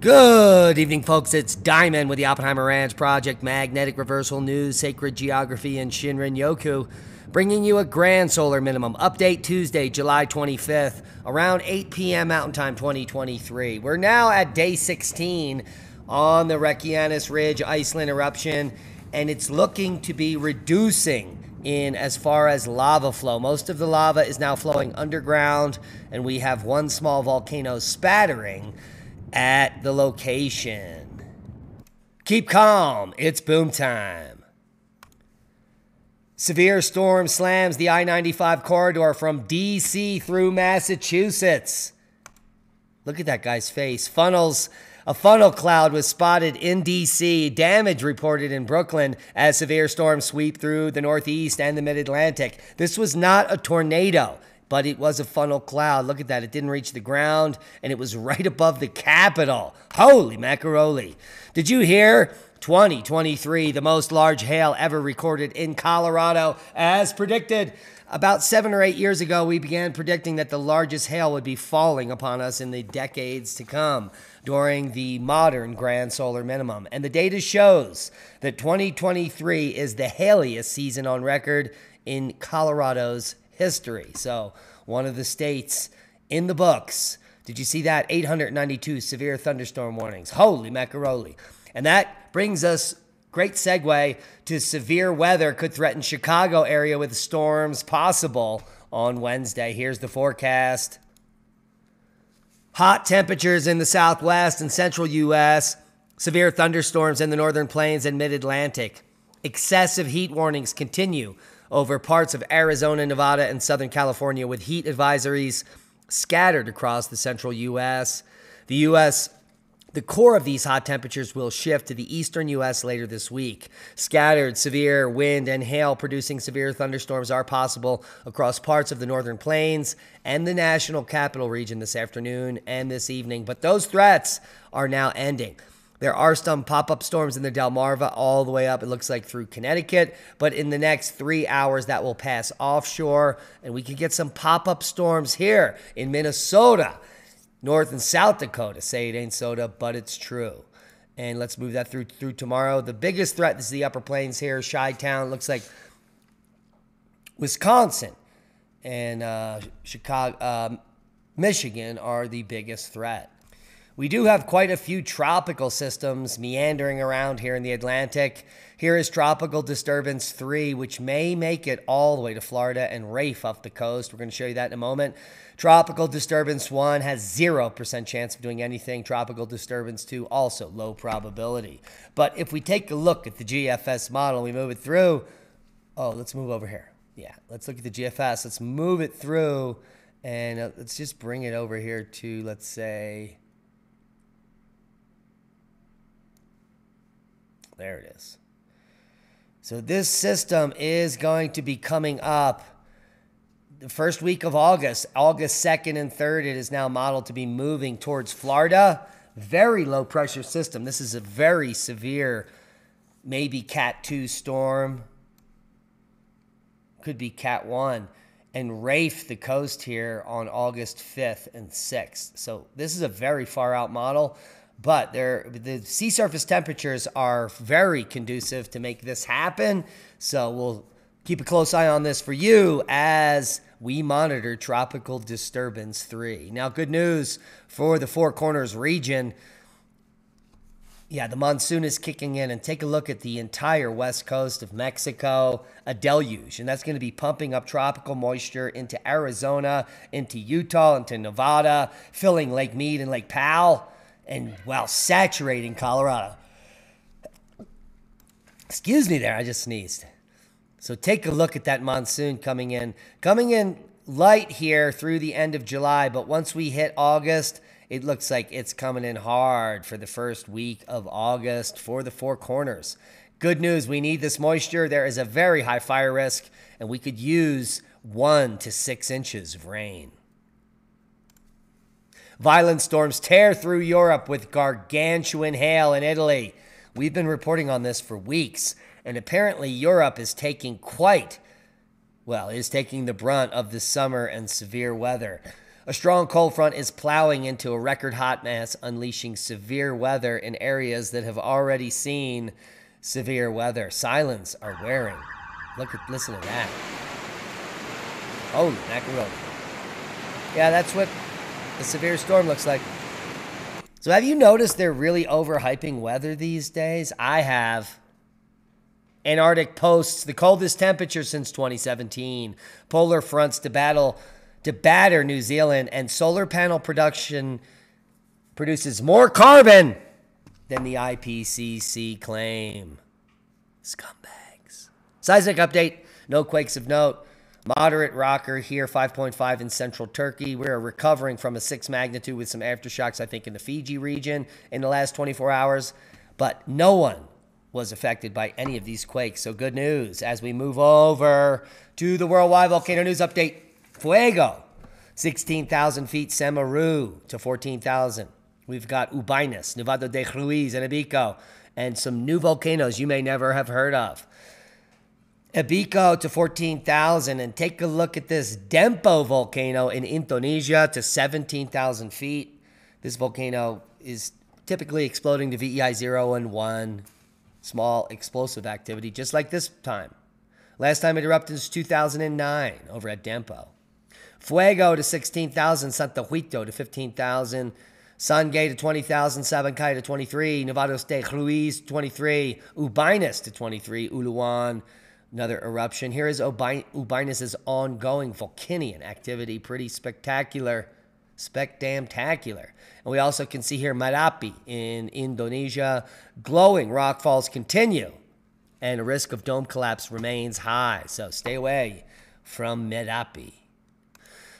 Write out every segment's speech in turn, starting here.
Good evening, folks. It's Diamond with the Oppenheimer Ranch Project, Magnetic Reversal News, Sacred Geography, and Shinrin Yoku, bringing you a grand solar minimum update Tuesday, July 25th, around 8 p.m. Mountain Time 2023. We're now at day 16 on the Reykjanes Ridge Iceland eruption, and it's looking to be reducing in as far as lava flow. Most of the lava is now flowing underground, and we have one small volcano spattering at the location. Keep calm, it's boom time. Severe storm slams the I 95 corridor from DC through Massachusetts. Look at that guy's face. Funnels. A funnel cloud was spotted in DC, damage reported in Brooklyn as severe storms sweep through the Northeast and the Mid Atlantic. This was not a tornado but it was a funnel cloud. Look at that. It didn't reach the ground, and it was right above the Capitol. Holy macaroni. Did you hear? 2023, the most large hail ever recorded in Colorado, as predicted. About seven or eight years ago, we began predicting that the largest hail would be falling upon us in the decades to come during the modern grand solar minimum. And the data shows that 2023 is the hailiest season on record in Colorado's history. So, one of the states in the books. Did you see that? 892 severe thunderstorm warnings. Holy macaroni. And that brings us great segue to severe weather could threaten Chicago area with storms possible on Wednesday. Here's the forecast. Hot temperatures in the southwest and central U.S., severe thunderstorms in the northern plains and mid Atlantic. Excessive heat warnings continue over parts of Arizona, Nevada, and Southern California with heat advisories scattered across the central U.S. The U.S. The core of these hot temperatures will shift to the eastern U.S. later this week. Scattered severe wind and hail producing severe thunderstorms are possible across parts of the northern plains and the national capital region this afternoon and this evening, but those threats are now ending. There are some pop up storms in the Delmarva all the way up, it looks like through Connecticut. But in the next three hours, that will pass offshore, and we could get some pop up storms here in Minnesota, North and South Dakota. Say it ain't soda, but it's true. And let's move that through through tomorrow. The biggest threat is the upper plains here, Chi Town. Looks like Wisconsin and uh, Chicago, uh, Michigan are the biggest threat. We do have quite a few tropical systems meandering around here in the Atlantic. Here is Tropical Disturbance 3, which may make it all the way to Florida and Rafe off the coast. We're going to show you that in a moment. Tropical Disturbance 1 has 0% chance of doing anything. Tropical Disturbance 2, also low probability. But if we take a look at the GFS model, we move it through. Oh, let's move over here. Yeah, let's look at the GFS. Let's move it through and uh, let's just bring it over here to, let's say, There it is. So this system is going to be coming up the first week of August, August 2nd and 3rd. It is now modeled to be moving towards Florida. Very low pressure system. This is a very severe, maybe Cat 2 storm. Could be Cat 1 and Rafe the coast here on August 5th and 6th. So this is a very far out model but the sea surface temperatures are very conducive to make this happen. So we'll keep a close eye on this for you as we monitor Tropical Disturbance 3. Now, good news for the Four Corners region. Yeah, the monsoon is kicking in, and take a look at the entire west coast of Mexico, a deluge. And that's going to be pumping up tropical moisture into Arizona, into Utah, into Nevada, filling Lake Mead and Lake Powell and while saturating Colorado. Excuse me there, I just sneezed. So take a look at that monsoon coming in. Coming in light here through the end of July, but once we hit August, it looks like it's coming in hard for the first week of August for the Four Corners. Good news, we need this moisture. There is a very high fire risk, and we could use one to six inches of rain. Violent storms tear through Europe with gargantuan hail in Italy. We've been reporting on this for weeks, and apparently Europe is taking quite, well, is taking the brunt of the summer and severe weather. A strong cold front is plowing into a record hot mass, unleashing severe weather in areas that have already seen severe weather. Silence are wearing. Look at, listen to that. Holy macaroni. Yeah, that's what a severe storm looks like. So, have you noticed they're really overhyping weather these days? I have. Antarctic posts the coldest temperature since 2017. Polar fronts to battle to batter New Zealand, and solar panel production produces more carbon than the IPCC claim. Scumbags. Seismic update. No quakes of note. Moderate rocker here, 5.5 in central Turkey. We're recovering from a 6 magnitude with some aftershocks, I think, in the Fiji region in the last 24 hours. But no one was affected by any of these quakes. So good news as we move over to the worldwide volcano news update. Fuego, 16,000 feet, Semeru to 14,000. We've got Ubinas, Nevado de Ruiz, and Ebeko, and some new volcanoes you may never have heard of. Ebeko to 14,000. And take a look at this Dempo volcano in Indonesia to 17,000 feet. This volcano is typically exploding to VEI 0 and 1. Small explosive activity, just like this time. Last time it erupted was 2009 over at Dempo. Fuego to 16,000. Santiaguito to 15,000. Sangay to 20,000, Sabancaya to 23, Nevados de Ruiz 23, Ubinas to 23, Ulawun Another eruption. Here is Ubinas' ongoing volcanic activity. Pretty spectacular. Spectamtacular. And we also can see here Merapi in Indonesia. Glowing rock falls continue. And risk of dome collapse remains high. So stay away from Merapi.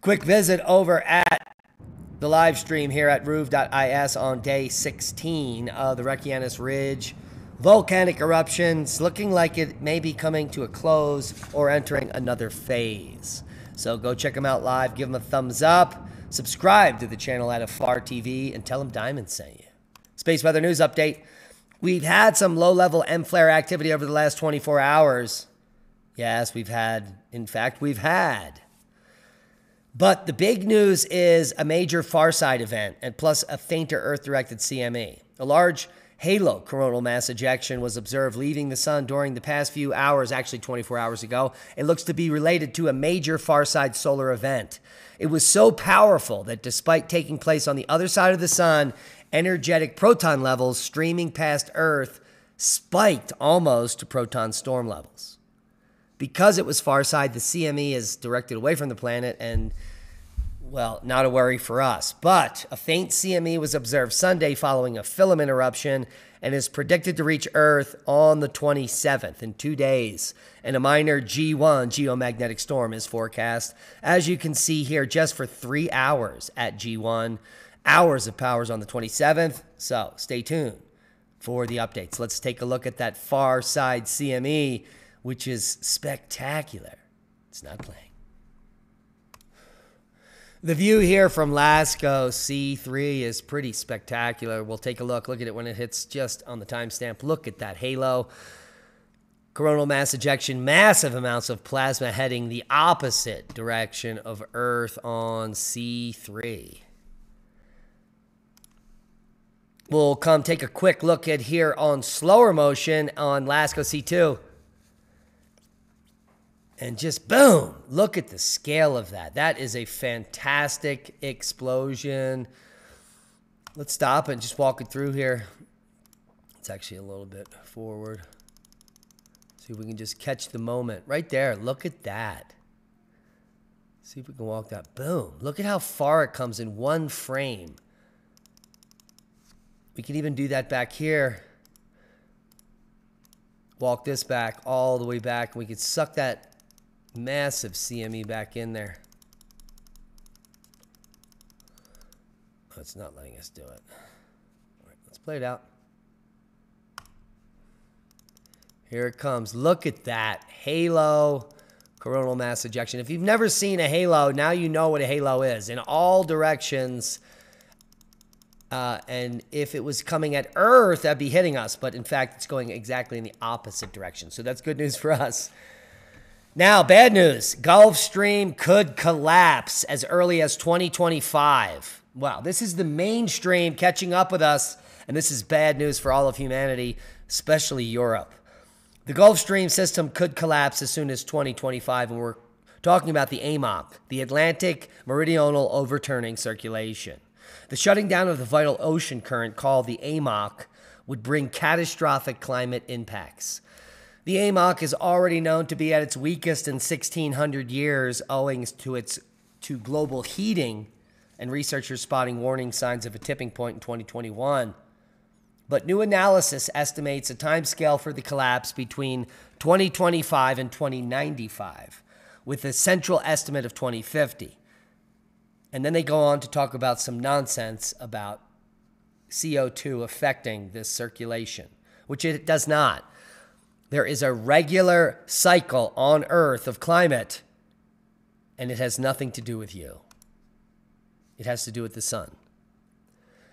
Quick visit over at the live stream here at Roof.is on day 16 of the Reykjanes Ridge volcanic eruptions looking like it may be coming to a close or entering another phase. So go check them out live, give them a thumbs up, subscribe to the channel at Afar TV, and tell them Diamond sent you. Space Weather News Update. We've had some low level M flare activity over the last 24 hours. Yes, we've had, in fact, we've had. But the big news is a major far side event and plus a fainter Earth directed CME. A large halo coronal mass ejection was observed leaving the sun during the past few hours, actually 24 hours ago. It looks to be related to a major far side solar event. It was so powerful that despite taking place on the other side of the sun, energetic proton levels streaming past Earth spiked almost to proton storm levels. Because it was far side, the CME is directed away from the planet and well, not a worry for us. But a faint CME was observed Sunday following a filament eruption and is predicted to reach Earth on the 27th in two days. And a minor G1 geomagnetic storm is forecast, as you can see here, just for three hours at G1. Hours of powers on the 27th. So stay tuned for the updates. Let's take a look at that far side CME, which is spectacular. It's not playing. The view here from Lasco C3 is pretty spectacular. We'll take a look. Look at it when it hits just on the timestamp. Look at that halo. Coronal mass ejection, massive amounts of plasma heading the opposite direction of Earth on C3. We'll come take a quick look at here on slower motion on Lasco C2 and just boom, look at the scale of that. That is a fantastic explosion. Let's stop and just walk it through here. It's actually a little bit forward. See if we can just catch the moment. Right there, look at that. See if we can walk that. Boom. Look at how far it comes in one frame. We can even do that back here. Walk this back all the way back. We could suck that Massive CME back in there. Oh, it's not letting us do it. All right, let's play it out. Here it comes. Look at that. Halo coronal mass ejection. If you've never seen a halo, now you know what a halo is. In all directions. Uh, and if it was coming at Earth, that'd be hitting us. But in fact, it's going exactly in the opposite direction. So that's good news for us. Now, bad news Gulf Stream could collapse as early as 2025. Wow, this is the mainstream catching up with us, and this is bad news for all of humanity, especially Europe. The Gulf Stream system could collapse as soon as 2025, and we're talking about the AMOC, the Atlantic Meridional Overturning Circulation. The shutting down of the vital ocean current called the AMOC would bring catastrophic climate impacts. The AMOC is already known to be at its weakest in 1600 years owing to its to global heating and researchers spotting warning signs of a tipping point in 2021. But new analysis estimates a timescale for the collapse between 2025 and 2095 with a central estimate of 2050. And then they go on to talk about some nonsense about CO2 affecting this circulation, which it does not. There is a regular cycle on Earth of climate, and it has nothing to do with you. It has to do with the sun.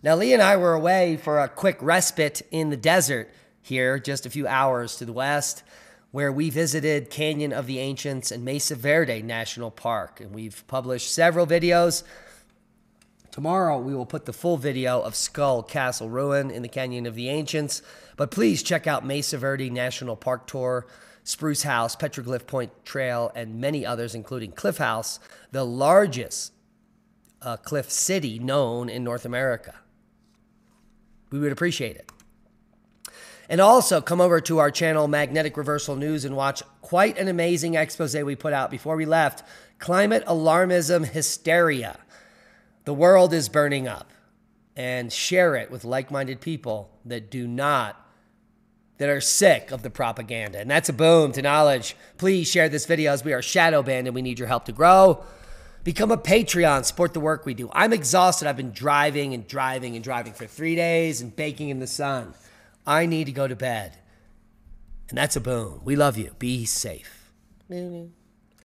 Now, Lee and I were away for a quick respite in the desert here, just a few hours to the west, where we visited Canyon of the Ancients and Mesa Verde National Park. And we've published several videos. Tomorrow, we will put the full video of Skull Castle Ruin in the Canyon of the Ancients. But please check out Mesa Verde National Park Tour, Spruce House, Petroglyph Point Trail, and many others, including Cliff House, the largest uh, cliff city known in North America. We would appreciate it. And also come over to our channel, Magnetic Reversal News, and watch quite an amazing expose we put out before we left Climate Alarmism Hysteria. The world is burning up. And share it with like minded people that do not that are sick of the propaganda. And that's a boom to knowledge. Please share this video as we are shadow banned and we need your help to grow. Become a Patreon, support the work we do. I'm exhausted. I've been driving and driving and driving for three days and baking in the sun. I need to go to bed. And that's a boom. We love you. Be safe.